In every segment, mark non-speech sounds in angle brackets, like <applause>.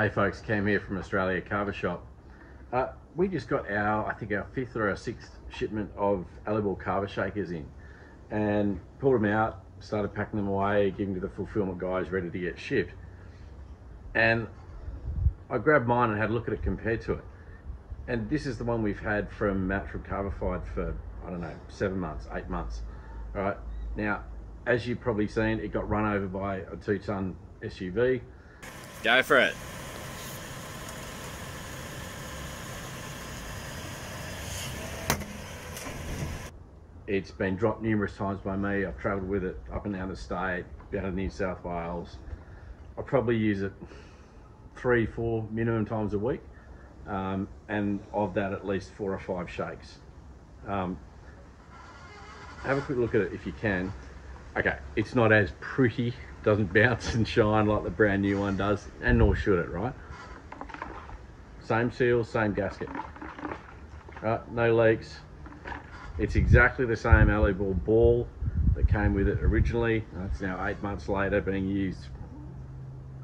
Hey folks, Cam here from Australia Kava Shop. Uh, we just got our, I think our fifth or our sixth shipment of Aluball kava shakers in and pulled them out, started packing them away, giving to the fulfillment guys ready to get shipped. And I grabbed mine and had a look at it compared to it. And this is the one we've had from Matt from Kavafied for, I don't know, seven months, eight months. All right. Now, as you've probably seen, it got run over by a two ton SUV. Go for it. It's been dropped numerous times by me. I've travelled with it up and down the state, down to New South Wales. I probably use it three, four minimum times a week. Um, and of that, at least four or five shakes. Um, have a quick look at it if you can. Okay, it's not as pretty, doesn't <laughs> bounce and shine like the brand new one does, and nor should it, right? Same seal, same gasket. Right, no leaks, it's exactly the same Aluball ball that came with it originally. It's now eight months later being used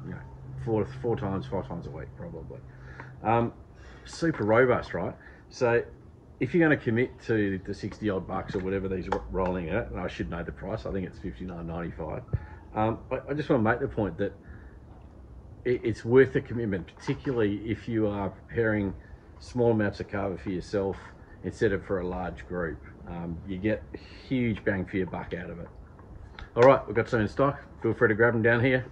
you know, four, four times, five times a week probably. Um, super robust, right? So if you're going to commit to the 60 odd bucks or whatever these are rolling at, and I should know the price, I think it's 59.95. Um, I, I, just want to make the point that it, it's worth the commitment, particularly if you are preparing small amounts of kava for yourself instead of for a large group. Um, you get huge bang for your buck out of it. All right, we've got some in stock. Feel free to grab them down here.